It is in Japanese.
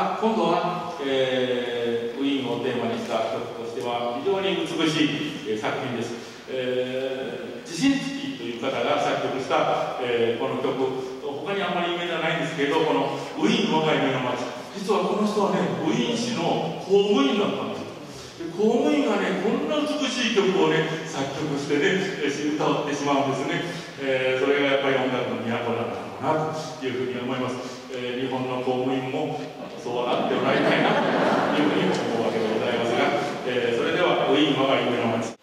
さあ、今度は、えー、ウィーンをテーマにした曲としては非常に美しい、えー、作品です。えー、地震月という方が作曲した、えー、この曲、他にあんまり有名じゃないんですけど、このウィーン我が夢の街。実はこの人はね、ウィーン市の公務員だったんです。公務員がね、こんな美しい曲をね、作曲してね、歌ってしまうんですね。えー、それがやっぱり音楽の都なのかなというふうに思います。えー、日本の公務員もそうなってもらいたいなというふうに思うわけでございますが、えー、それでは、ウィーン我が夢の街。